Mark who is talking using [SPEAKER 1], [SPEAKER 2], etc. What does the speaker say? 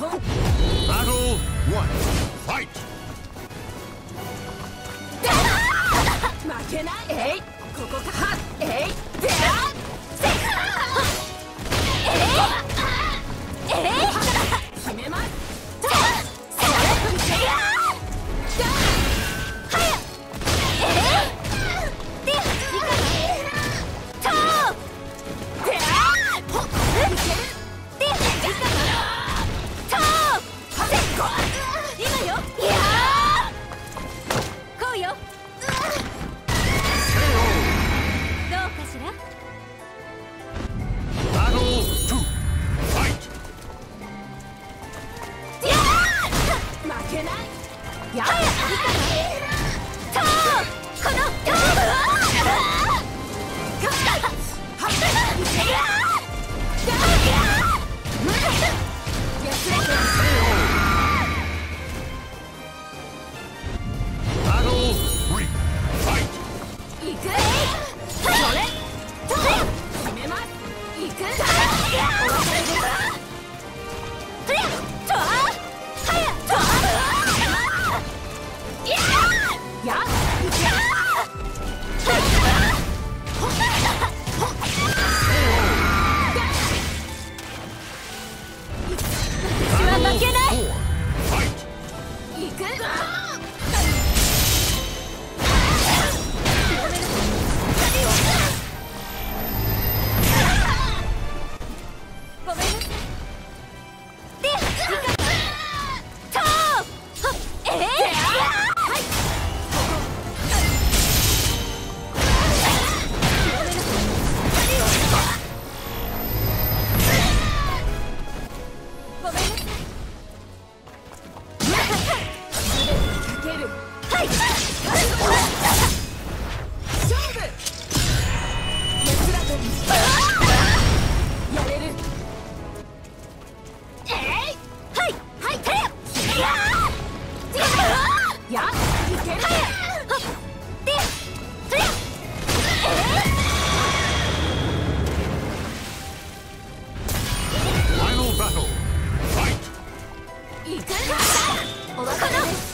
[SPEAKER 1] Battle one. Fight. Ah!
[SPEAKER 2] Make it. Hey, ここか。Hey, There. 今よ。やこうよ。どうかしら？行くお別